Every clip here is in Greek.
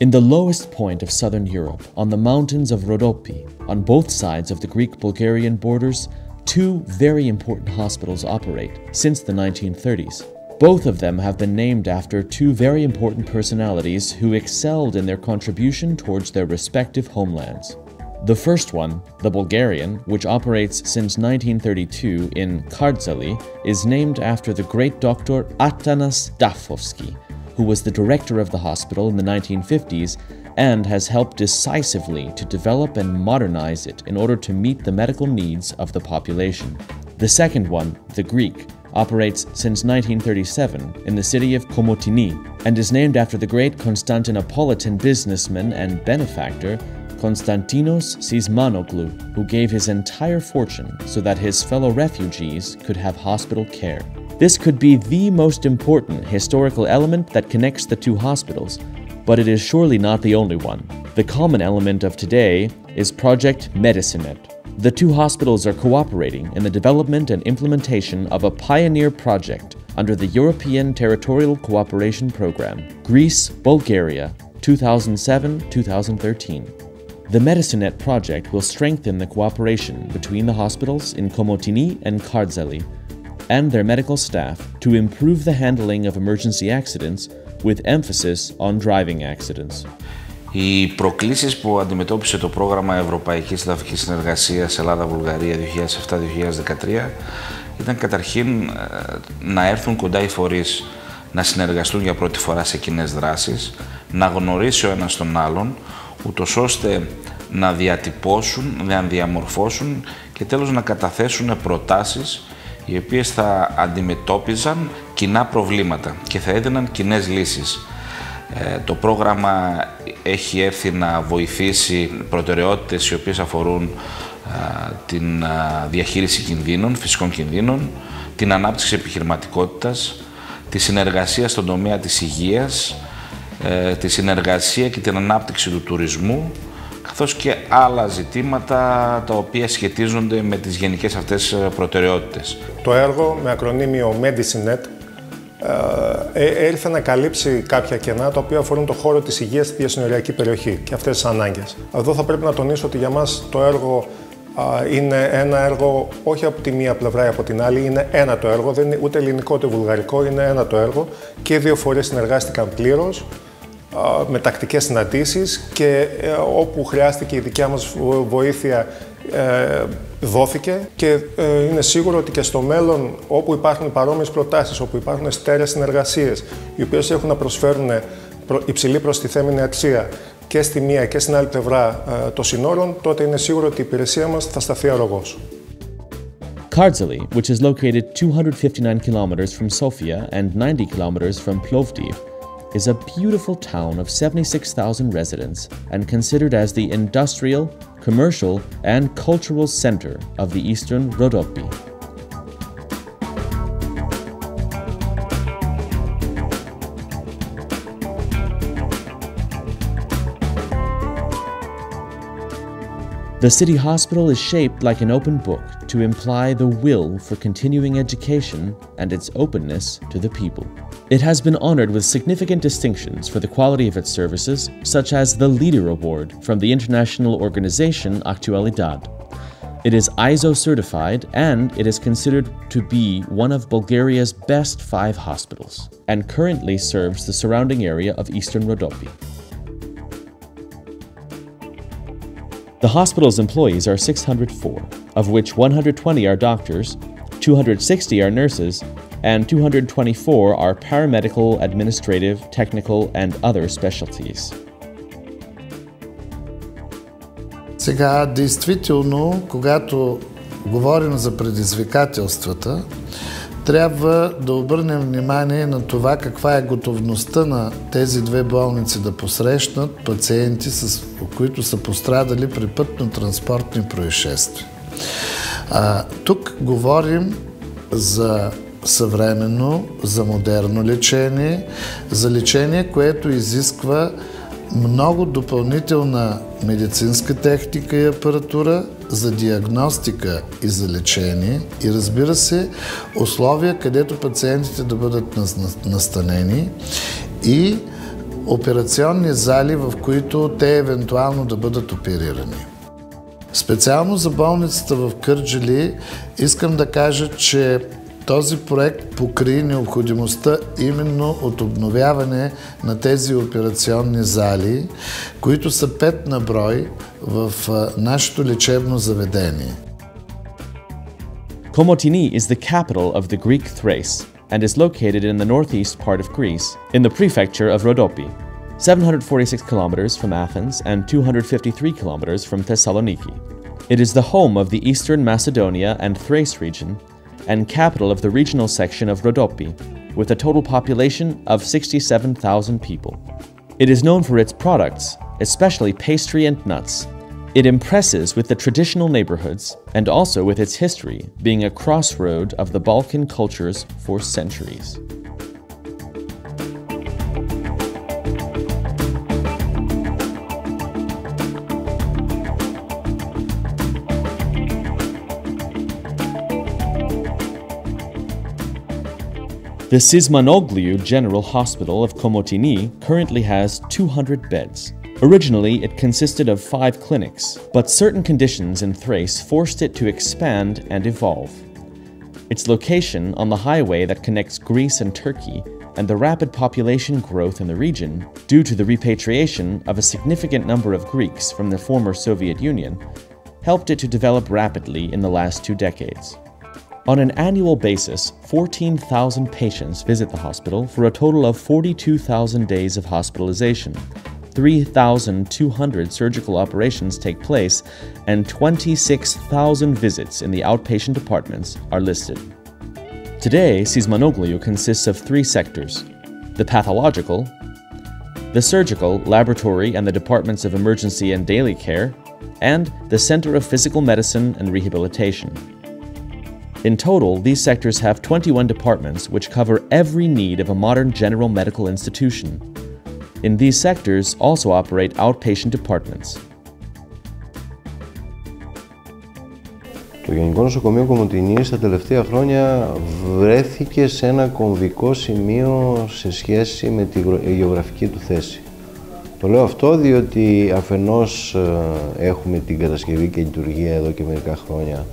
In the lowest point of southern Europe, on the mountains of Rhodope, on both sides of the Greek Bulgarian borders, two very important hospitals operate since the 1930s. Both of them have been named after two very important personalities who excelled in their contribution towards their respective homelands. The first one, the Bulgarian, which operates since 1932 in Kardzali, is named after the great doctor Atanas Dafovsky, who was the director of the hospital in the 1950s and has helped decisively to develop and modernize it in order to meet the medical needs of the population. The second one, the Greek, operates since 1937 in the city of Komotini and is named after the great Constantinopolitan businessman and benefactor Konstantinos Sismanoglu, who gave his entire fortune so that his fellow refugees could have hospital care. This could be the most important historical element that connects the two hospitals, but it is surely not the only one. The common element of today is Project Medicinet. The two hospitals are cooperating in the development and implementation of a pioneer project under the European Territorial Cooperation Program, Greece Bulgaria 2007 2013. The Medicinet project will strengthen the cooperation between the hospitals in Komotini and Kardzali and their medical staff to improve the handling of emergency accidents with emphasis on driving accidents. Οι προκλήσεις που αντιμετώπισε το πρόγραμμα Ευρωπαϊκής Εδαφικής Συνεργασίας Ελλάδα-Βουλγαρία 2007-2013 ήταν καταρχήν να έρθουν κοντά οι φορείς να συνεργαστούν για πρώτη φορά σε κοινές δράσεις, να γνωρίσει ο ένας τον άλλον, ούτως ώστε να διατυπώσουν, να διαμορφώσουν και τέλος να καταθέσουν προτάσεις οι οποίες θα αντιμετώπιζαν κοινά προβλήματα και θα έδιναν κοινές λύσεις. Ε, το πρόγραμμα έχει έρθει να βοηθήσει προτεραιότητες οι οποίες αφορούν την διαχείριση κινδύνων, φυσικών κινδύνων, την ανάπτυξη επιχειρηματικότητας, τη συνεργασία στον τομέα της υγείας, ε, τη συνεργασία και την ανάπτυξη του τουρισμού, καθώς και άλλα ζητήματα τα οποία σχετίζονται με τις γενικές αυτές προτεραιότητες. Το έργο με ακρονίμιο Medicinet ε, ήρθε να καλύψει κάποια κενά τα οποία αφορούν το χώρο της υγείας στη διασυνοριακή περιοχή και αυτές τις ανάγκες. Εδώ θα πρέπει να τονίσω ότι για μας το έργο είναι ένα έργο όχι από τη μία πλευρά ή από την άλλη, είναι ένα το έργο, δεν είναι ούτε ελληνικό ούτε βουλγαρικό, είναι ένα το έργο και οι δύο φορές συνεργάστηκαν πλήρως με τακτικές συναντήσεις και ε, όπου χρειάστηκε η δικιά μας βοήθεια ε, δόθηκε και ε, είναι σίγουρο ότι και στο μέλλον όπου υπάρχουν παρόμοιες προτάσεις, όπου υπάρχουν στέρεες συνεργασίες οι οποίες έχουν να προσφέρουν υψηλή προστιθέμενη αξία και στη μία και στην άλλη πλευρά των συνόρων, τότε είναι σίγουρο ότι η υπηρεσία μας θα σταθεί αρρωγός. Kardzali, which is located 259 kilometers from Sofia and 90 kilometers from Plovdiv, is a beautiful town of 76,000 residents and considered as the industrial, commercial, and cultural center of the eastern Rhodope. The city hospital is shaped like an open book to imply the will for continuing education and its openness to the people. It has been honored with significant distinctions for the quality of its services, such as the Leader Award from the international organization Actualidad. It is ISO certified and it is considered to be one of Bulgaria's best five hospitals and currently serves the surrounding area of eastern Rhodope. The hospital's employees are 604, of which 120 are doctors, 260 are nurses, and 224 are paramedical, administrative, technical, and other specialties. Сега, действително, когато говорим за предизвикателствата, трябва да обърнем внимание на това каква е готовността на тези две болници да посрещнат пациенти, с, които са пострадали при пътно-транспортни происшествия. А, тук говорим за съвременно, за модерно лечение, за лечение, което изисква много допълнителна медицинска техника и апаратура за диагностика и за лечение и разбира се условия, където пациентите да бъдат настанени и операционни зали, в които те евентуално да бъдат оперирани. Специално за болницата в Кърджили искам да кажа, че този проект покри необходимостта именно от обновяване на тези операционни зали, които са пет на брой в нашето лечебно заведение. Komotini is the capital of the Greek Thrace and is located in the northeast part of Greece, in the prefecture of Rhodope, 746 kilometers from Athens and 253 kilometers from Thessaloniki. It is the home of the Eastern Macedonia and Thrace region and capital of the regional section of Rodopi, with a total population of 67,000 people. It is known for its products, especially pastry and nuts, it impresses with the traditional neighborhoods and also with its history, being a crossroad of the Balkan cultures for centuries. The Sismanogliou General Hospital of Komotini currently has 200 beds. Originally, it consisted of five clinics, but certain conditions in Thrace forced it to expand and evolve. Its location on the highway that connects Greece and Turkey and the rapid population growth in the region, due to the repatriation of a significant number of Greeks from the former Soviet Union, helped it to develop rapidly in the last two decades. On an annual basis, 14,000 patients visit the hospital for a total of 42,000 days of hospitalization, 3,200 surgical operations take place, and 26,000 visits in the outpatient departments are listed. Today, Sismanoglou consists of three sectors the pathological, the surgical, laboratory, and the departments of emergency and daily care, and the Center of Physical Medicine and Rehabilitation. In total, these sectors have 21 departments which cover every need of a modern general medical institution. In these sectors also operate outpatient departments. Το Γενικό Νοσοκομείο Κομωτινής τα τελευταία χρόνια βρέθηκε σε ένα κομβικό σημείο σε σχέση με τη γεωγραφική του θέση. Το λέω αυτό διότι αφενός ε, έχουμε την κατασκευή και λειτουργία εδώ και μερικά χρόνια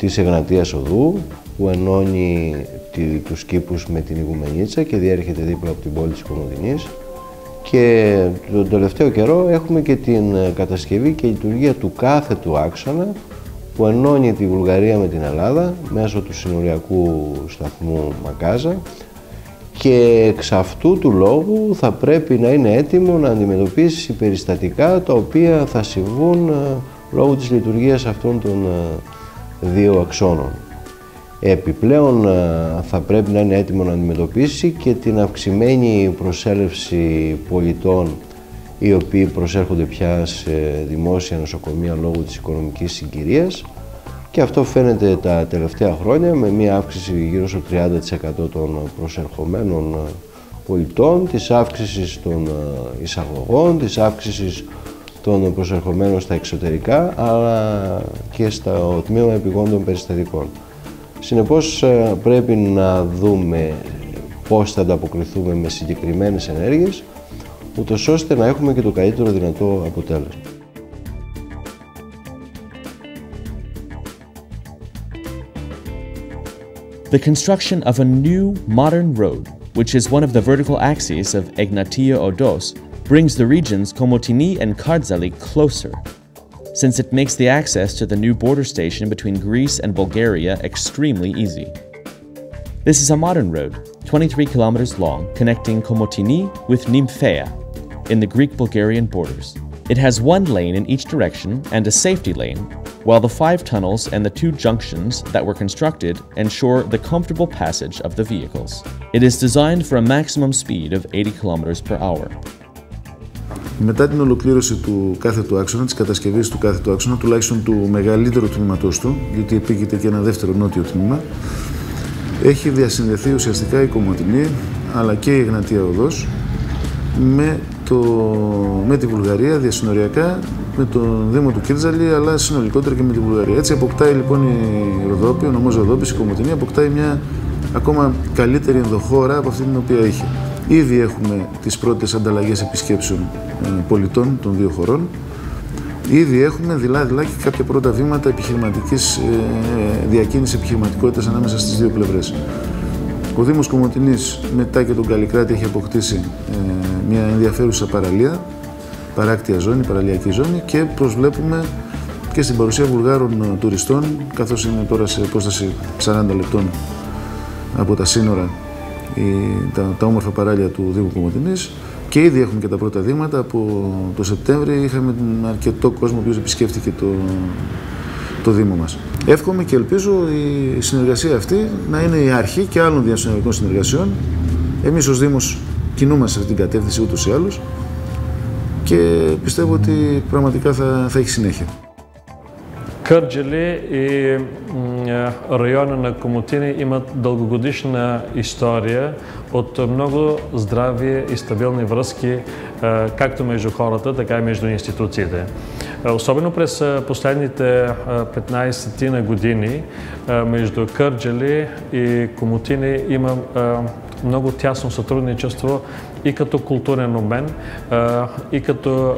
της Εγνατίας Οδού που ενώνει τους κήπους με την Ιγουμενίτσα και διέρχεται δίπλα από την πόλη της Κομωτινής και τον τελευταίο καιρό έχουμε και την ε, κατασκευή και λειτουργία του κάθε του άξονα που ενώνει τη Βουλγαρία με την Ελλάδα μέσω του συνοριακού σταθμού Μακάζα και εξ αυτού του λόγου θα πρέπει να είναι έτοιμο να αντιμετωπίσει περιστατικά τα οποία θα συμβούν ε, λόγω της λειτουργίας αυτών των ε, δύο αξώνων. Επιπλέον ε, θα πρέπει να είναι έτοιμο να αντιμετωπίσει και την αυξημένη προσέλευση πολιτών οι οποίοι προσέρχονται πια σε δημόσια νοσοκομεία λόγω της οικονομικής συγκυρίας και αυτό φαίνεται τα τελευταία χρόνια με μια αύξηση γύρω στο 30% των προσερχομένων ε, πολιτών, της αύξησης των ε, εισαγωγών, της αύξησης των προσερχομένων στα εξωτερικά αλλά και στο τμήμα επιγόντων περιστατικών. Συνεπώς ε, πρέπει να δούμε πώς θα ανταποκριθούμε με συγκεκριμένες ενέργειες, ούτως ώστε να έχουμε και το καλύτερο δυνατό αποτέλεσμα. The construction of a new modern road, which is one of the vertical axes of Egnatia Odos, brings the regions Komotini and Kardzali closer since it makes the access to the new border station between Greece and Bulgaria extremely easy. This is a modern road, 23 kilometers long, connecting Komotini with Nymphea in the Greek Bulgarian borders. It has one lane in each direction and a safety lane, while the five tunnels and the two junctions that were constructed ensure the comfortable passage of the vehicles. It is designed for a maximum speed of 80 kilometers per hour. Μετά την ολοκλήρωση του κάθε του άξονα, της κατασκευής του κάθε του άξονα, τουλάχιστον του μεγαλύτερου τμήματός του, γιατί επίκειται και ένα δεύτερο νότιο τμήμα, έχει διασυνδεθεί ουσιαστικά η Κομωτινή αλλά και η Εγνατία Οδός με, το, με τη Βουλγαρία διασυνοριακά με τον Δήμο του Κίρτζαλη αλλά συνολικότερα και με τη Βουλγαρία. Έτσι αποκτάει λοιπόν η Ροδόπη, ο νομός Ροδόπης, η Κομωτινή αποκτάει μια ακόμα καλύτερη ενδοχώρα από αυτή την οποία είχε. Ήδη έχουμε τις πρώτες ανταλλαγές επισκέψεων ε, πολιτών των δύο χωρών. Ήδη έχουμε δειλά-δειλά και κάποια πρώτα βήματα επιχειρηματικής ε, διακίνησης επιχειρηματικότητας ανάμεσα στις δύο πλευρές. Ο Δήμος Κομωτινής μετά και τον Καλλικράτη έχει αποκτήσει ε, μια ενδιαφέρουσα παραλία, παράκτια ζώνη, παραλιακή ζώνη και προσβλέπουμε και στην παρουσία βουλγάρων τουριστών, καθώς είναι τώρα σε απόσταση 40 λεπτών από τα σύνορα τα, τα όμορφα παράλια του Δήμου Κομωτινής και ήδη έχουμε και τα πρώτα δείγματα. Από το Σεπτέμβριο είχαμε αρκετό κόσμο που επισκέφτηκε το, το Δήμο μας. Εύχομαι και ελπίζω η συνεργασία αυτή να είναι η αρχή και άλλων διασυνοριακών συνεργασιών. Εμείς ως Δήμος κινούμαστε σε αυτήν την κατεύθυνση ούτως ή άλλως και πιστεύω ότι πραγματικά θα, έχει συνέχεια. Κάρτζελε, района на Комотини имат дългогодишна история от много здрави и стабилни връзки както между хората, така и между институциите. Особено през последните 15 на години между Кърджали и Комотини има много тясно сътрудничество и като културен обмен, и като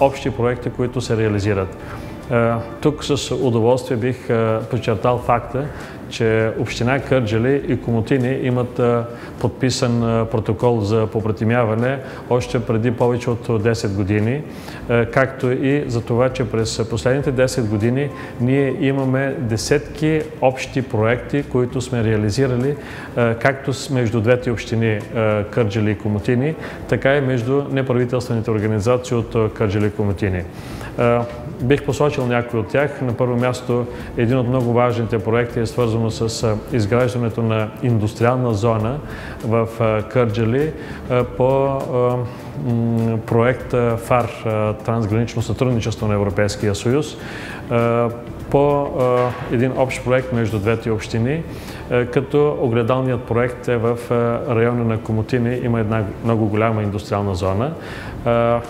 общи проекти, които се реализират. Тук с удоволствие бих подчертал факта, че Община Кърджали и Комотини имат подписан протокол за попратимяване още преди повече от 10 години, както и за това, че през последните 10 години ние имаме десетки общи проекти, които сме реализирали както между двете общини Кърджали и Комотини, така и между неправителствените организации от Кърджали и Комотини. Бих посочил някои от тях. На първо място един от много важните проекти е свързано с изграждането на индустриална зона в Кърджали по проект ФАР Трансгранично сътрудничество на Европейския съюз по един общ проект между двете общини, като огледалният проект е в района на Комотини, има една много голяма индустриална зона.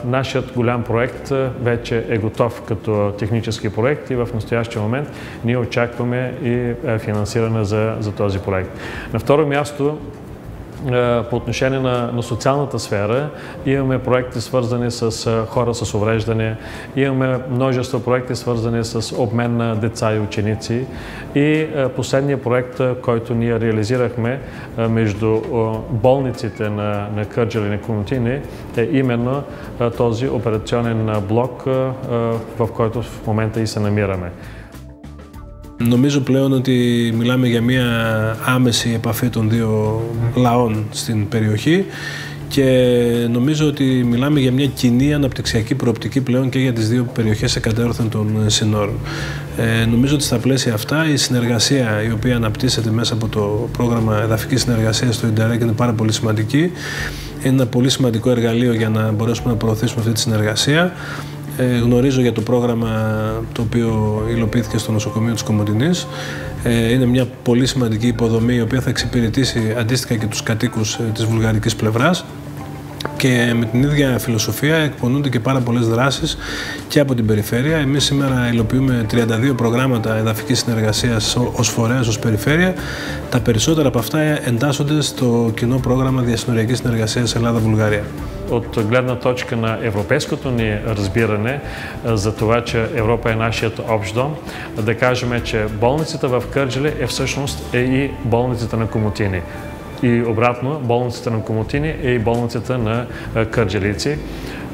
Нашият голям проект вече е готов като технически проект и в настоящия момент ние очакваме и финансиране за, за този проект. На второ място по отношение на, на социалната сфера имаме проекти свързани с хора с увреждане, имаме множество проекти свързани с обмен на деца и ученици и последният проект, който ние реализирахме между болниците на, на Кърджали и на Комутини е именно този операционен блок, в който в момента и се намираме. Νομίζω πλέον ότι μιλάμε για μια άμεση επαφή των δύο λαών στην περιοχή και νομίζω ότι μιλάμε για μια κοινή αναπτυξιακή προοπτική πλέον και για τις δύο περιοχές εκατέρωθεν των συνόρων. Ε, νομίζω ότι στα πλαίσια αυτά η συνεργασία η οποία αναπτύσσεται μέσα από το πρόγραμμα εδαφικής συνεργασίας στο Ιντερνετ είναι πάρα πολύ σημαντική. Είναι ένα πολύ σημαντικό εργαλείο για να μπορέσουμε να προωθήσουμε αυτή τη συνεργασία. Ε, γνωρίζω για το πρόγραμμα το οποίο υλοποιήθηκε στο νοσοκομείο της Κομωτινής. Ε, είναι μια πολύ σημαντική υποδομή η οποία θα εξυπηρετήσει αντίστοιχα και τους κατοίκους ε, της βουλγαρικής πλευράς και με την ίδια φιλοσοφία εκπονούνται και πάρα πολλές δράσεις και από την περιφέρεια. Εμείς σήμερα υλοποιούμε 32 προγράμματα εδαφικής συνεργασίας ως φορέας, ως περιφέρεια. Τα περισσότερα από αυτά εντάσσονται στο κοινό πρόγραμμα διασυνοριακής συνεργασίας Ελλάδα-Βουλγαρία. от гледна точка на европейското ни разбиране за това, че Европа е нашият общ дом, да кажем, че болницата в Кърджали е всъщност е и болницата на Комотини. И обратно, болницата на Комотини е и болницата на кърджалици.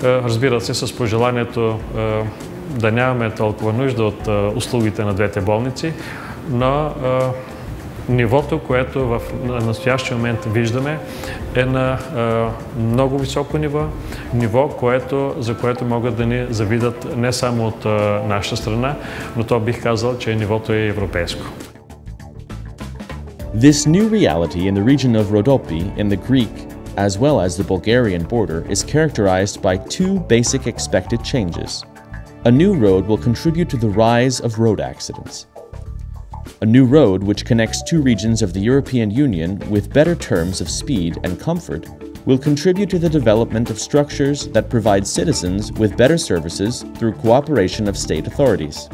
Разбира се, с пожеланието да нямаме толкова нужда от услугите на двете болници, но нивото, което в настоящия момент виждаме, е на много високо ниво, ниво, което, за което могат да ни завидат не само от нашата страна, но то бих казал, че нивото е европейско. This new reality in the region of Rhodope in the Greek as well as the Bulgarian border is characterized by two basic expected changes. A new road will contribute to the rise of road accidents. A new road which connects two regions of the European Union with better terms of speed and comfort will contribute to the development of structures that provide citizens with better services through cooperation of state authorities.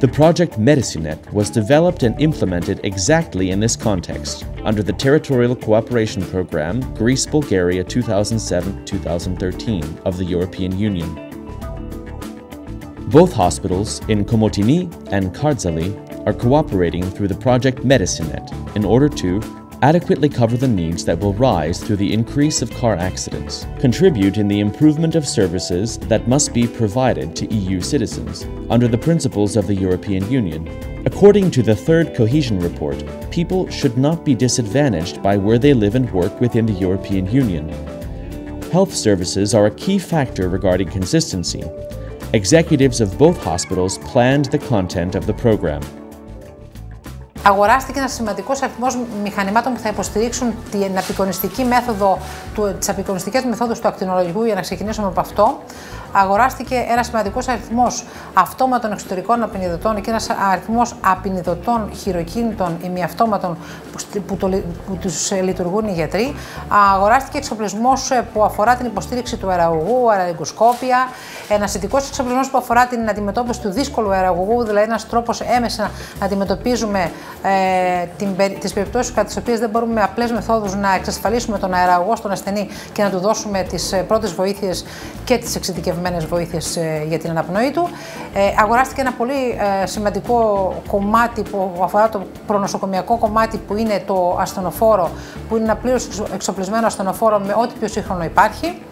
The project Medicinet was developed and implemented exactly in this context under the Territorial Cooperation Program Greece Bulgaria 2007 2013 of the European Union. Both hospitals in Komotini and Kardzali are cooperating through the project Medicinet in order to adequately cover the needs that will rise through the increase of car accidents, contribute in the improvement of services that must be provided to EU citizens under the principles of the European Union. According to the third cohesion report, people should not be disadvantaged by where they live and work within the European Union. Health services are a key factor regarding consistency. Executives of both hospitals planned the content of the program. Αγοράστηκε ένας σημαντικός αριθμός μηχανημάτων που θα υποστηρίξουν την απεικονιστική μέθοδο, τις απεικονιστικές μεθόδους του ακτινολογικού, για να ξεκινήσουμε από αυτό αγοράστηκε ένας σημαντικός αριθμός αυτόματων εξωτερικών απεινιδωτών και ένας αριθμός απεινιδωτών χειροκίνητων ημιαυτόματων που, που, που τους ε, λειτουργούν οι γιατροί. Αγοράστηκε εξοπλισμός ε, που αφορά την υποστήριξη του αεραγωγού, αεραγγοσκόπια, ένας ειδικός εξοπλισμός που αφορά την αντιμετώπιση του δύσκολου αεραγωγού, δηλαδή ένας τρόπος έμεσα να αντιμετωπίζουμε ε, τις περιπτώσεις κατά τις οποίες δεν μπορούμε με απλές μεθόδους να εξασφαλίσουμε τον αεραγωγό στον ασθενή και να του δώσουμε τις ε, πρώτες βοήθειες και τις εξειδικευμένες ειδικευμένες βοήθειες ε, για την αναπνοή του. Ε, αγοράστηκε ένα πολύ ε, σημαντικό κομμάτι που αφορά το προνοσοκομιακό κομμάτι που είναι το ασθενοφόρο, που είναι ένα πλήρως εξοπλισμένο ασθενοφόρο με ό,τι πιο σύγχρονο υπάρχει.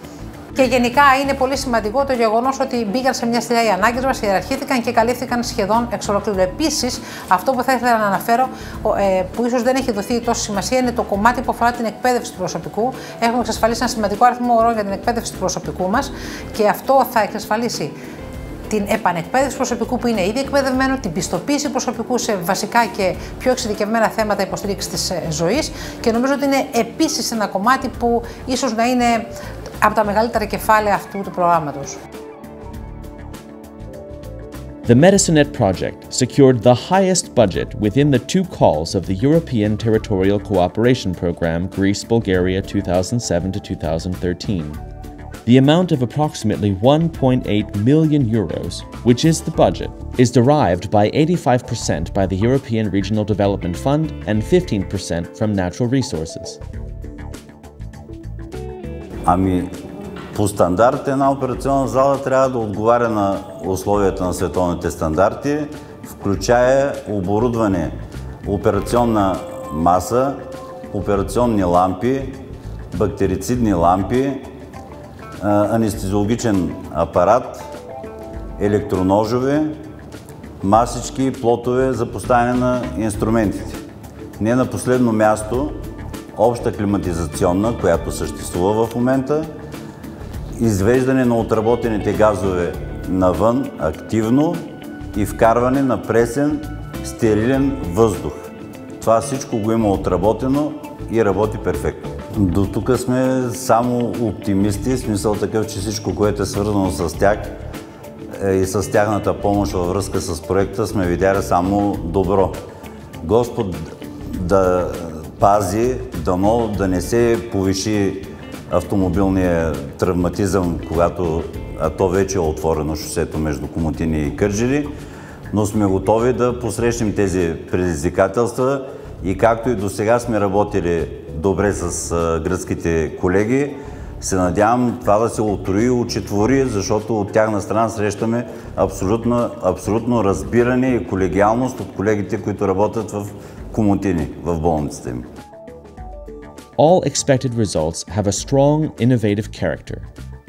Και γενικά είναι πολύ σημαντικό το γεγονός ότι μπήκαν σε μια σειρά οι ανάγκες μας, ιεραρχήθηκαν και καλύφθηκαν σχεδόν εξ ολοκλήρου. Επίσης, αυτό που θα ήθελα να αναφέρω, ε, που ίσως δεν έχει δοθεί τόση σημασία, είναι το κομμάτι που αφορά την εκπαίδευση του προσωπικού. Έχουμε εξασφαλίσει ένα σημαντικό αριθμό ορών για την εκπαίδευση του προσωπικού μας και αυτό θα εξασφαλίσει την επανεκπαίδευση προσωπικού που είναι ήδη εκπαιδευμένο, την πιστοποίηση προσωπικού σε βασικά και πιο εξειδικευμένα θέματα υποστήριξης της ε, ζωής και νομίζω ότι είναι επίσης ένα κομμάτι που ίσως να είναι από τα μεγαλύτερα κεφάλαια αυτού του προγράμματος. The Medicinet project secured the highest budget within the two calls of the European Territorial Cooperation Program Greece Bulgaria 2007 to 2013. The amount of approximately 1.8 million euros, which is the budget, is derived by 85% by the European Regional Development Fund and 15% from natural resources. Ами, по стандарт една операционна зала трябва да отговаря на условията на световните стандарти, включая оборудване, операционна маса, операционни лампи, бактерицидни лампи, анестезиологичен апарат, електроножове, масички и плотове за поставяне на инструментите. Не на последно място, обща климатизационна, която съществува в момента, извеждане на отработените газове навън активно и вкарване на пресен, стерилен въздух. Това всичко го има отработено и работи перфектно. До тук сме само оптимисти, смисъл такъв, че всичко, което е свързано с тях е, и с тяхната помощ във връзка с проекта, сме видяли само добро. Господ да пази, дано да не се повиши автомобилния травматизъм, когато а то вече е отворено шосето между Комотини и Кърджили, но сме готови да посрещнем тези предизвикателства и както и до сега сме работили добре с гръцките колеги, се надявам това да се отрои и учетвори, защото от тяхна страна срещаме абсолютно, абсолютно разбиране и колегиалност от колегите, които работят в Комотини, в болницата им. All expected results have a strong, innovative character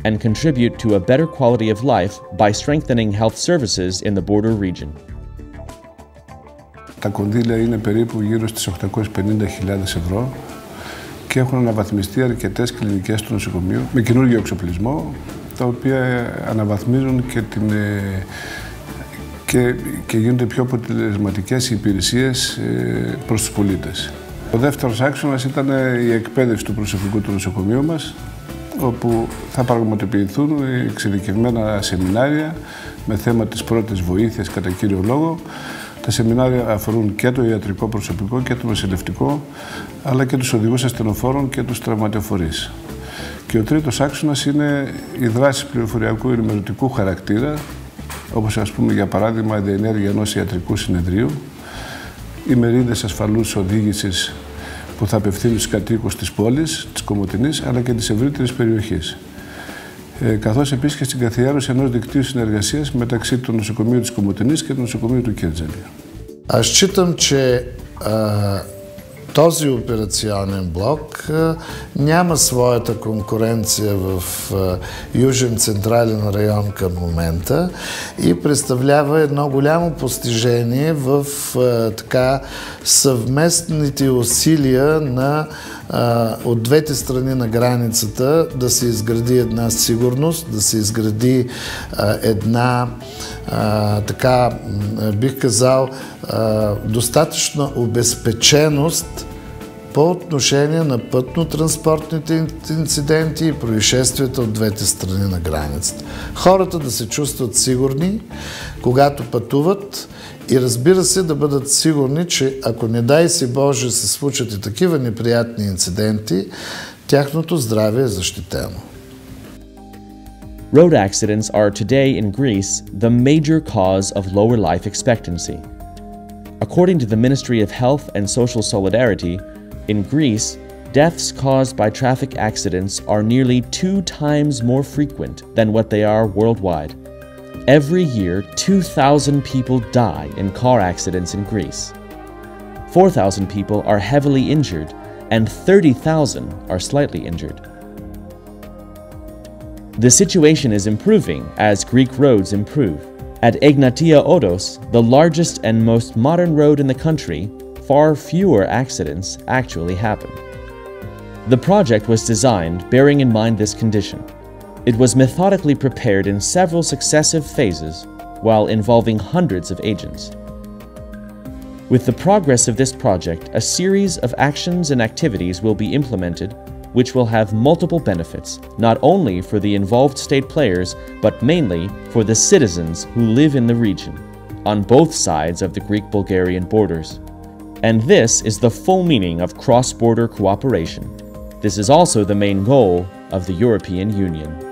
and contribute to a better quality of life by strengthening health services in the border region. Τα κονδύλια είναι περίπου γύρω στις 850.000 ευρώ και έχουν αναβαθμιστεί αρκετές κλινικές του νοσοκομείου με καινούργιο εξοπλισμό, τα οποία αναβαθμίζουν και, την, και, και γίνονται πιο αποτελεσματικές οι υπηρεσίες προς τους πολίτες. Ο δεύτερος άξονας ήταν η εκπαίδευση του προσωπικού του νοσοκομείου μας, όπου θα πραγματοποιηθούν εξειδικευμένα σεμινάρια με θέμα της πρώτης βοήθειας κατά κύριο λόγο. Τα σεμινάρια αφορούν και το ιατρικό προσωπικό και το νοσηλευτικό, αλλά και τους οδηγούς ασθενοφόρων και τους τραυματιοφορείς. Και ο τρίτος άξονας είναι η δράση πληροφοριακού ενημερωτικού χαρακτήρα, όπως ας πούμε για παράδειγμα η διενέργεια ενός ιατρικού συνεδρίου, οι μερίδε ασφαλούς οδήγησης που θα απευθύνουν στους κατοίκους της πόλης, της Κομωτινής, αλλά και της ευρύτερης περιοχής. Ε, καθώς επίσης και στην καθιέρωση ενός δικτύου συνεργασίας μεταξύ του νοσοκομείου της Κομοτινή και του νοσοκομείου του Κέρτζαλη. Ας ότι този операционен блок няма своята конкуренция в Южен централен район към момента и представлява едно голямо постижение в така съвместните усилия на от двете страни на границата да се изгради една сигурност, да се изгради една така, бих казал, достатъчна обезпеченост по отношение на пътно-транспортните инциденти и происшествията от двете страни на границата. Хората да се чувстват сигурни, когато пътуват и разбира се да бъдат сигурни, че ако не дай си Боже се случат и такива неприятни инциденти, тяхното здраве е защитено. Road accidents are today in Greece the major cause of lower life expectancy. According to the Ministry of Health and Social Solidarity, in Greece, deaths caused by traffic accidents are nearly two times more frequent than what they are worldwide. Every year, 2,000 people die in car accidents in Greece. 4,000 people are heavily injured, and 30,000 are slightly injured. The situation is improving as Greek roads improve. At Egnatia Odos, the largest and most modern road in the country, far fewer accidents actually happen. The project was designed bearing in mind this condition. It was methodically prepared in several successive phases while involving hundreds of agents. With the progress of this project, a series of actions and activities will be implemented which will have multiple benefits, not only for the involved state players, but mainly for the citizens who live in the region, on both sides of the Greek Bulgarian borders. And this is the full meaning of cross border cooperation. This is also the main goal of the European Union.